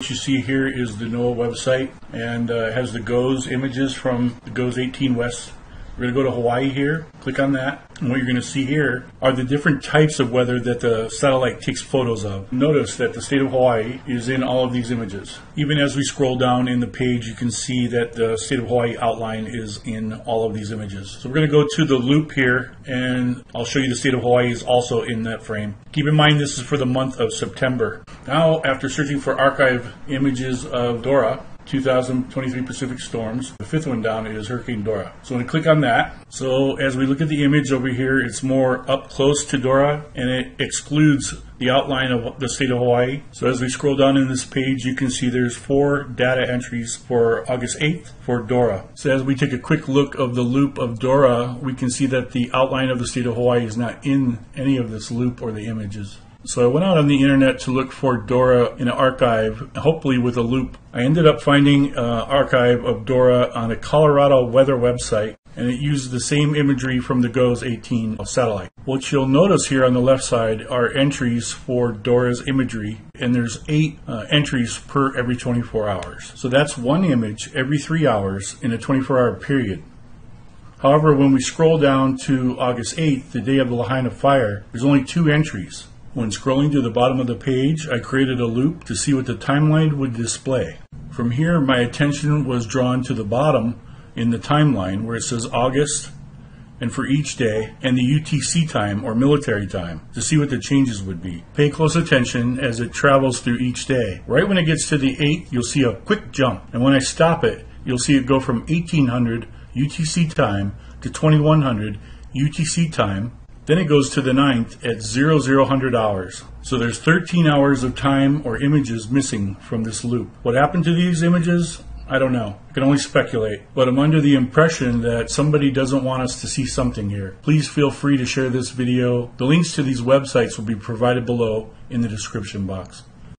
What you see here is the NOAA website and uh, has the GOES images from the GOES 18 West. We're going to go to Hawaii here, click on that, and what you're going to see here are the different types of weather that the satellite takes photos of. Notice that the state of Hawaii is in all of these images. Even as we scroll down in the page, you can see that the state of Hawaii outline is in all of these images. So we're going to go to the loop here, and I'll show you the state of Hawaii is also in that frame. Keep in mind this is for the month of September. Now, after searching for archive images of Dora, 2023 Pacific storms. The fifth one down is Hurricane Dora. So going to click on that. So as we look at the image over here, it's more up close to Dora and it excludes the outline of the state of Hawaii. So as we scroll down in this page, you can see there's four data entries for August 8th for Dora. So as we take a quick look of the loop of Dora, we can see that the outline of the state of Hawaii is not in any of this loop or the images. So I went out on the internet to look for Dora in an archive, hopefully with a loop. I ended up finding an archive of Dora on a Colorado weather website, and it used the same imagery from the GOES 18 satellite. What you'll notice here on the left side are entries for Dora's imagery, and there's eight uh, entries per every 24 hours. So that's one image every three hours in a 24 hour period. However, when we scroll down to August 8th, the day of the Lahaina fire, there's only two entries. When scrolling to the bottom of the page, I created a loop to see what the timeline would display. From here, my attention was drawn to the bottom in the timeline where it says August and for each day and the UTC time or military time to see what the changes would be. Pay close attention as it travels through each day. Right when it gets to the 8th, you'll see a quick jump. And when I stop it, you'll see it go from 1800 UTC time to 2100 UTC time then it goes to the ninth at 0000 hours. So there's 13 hours of time or images missing from this loop. What happened to these images? I don't know. I can only speculate. But I'm under the impression that somebody doesn't want us to see something here. Please feel free to share this video. The links to these websites will be provided below in the description box.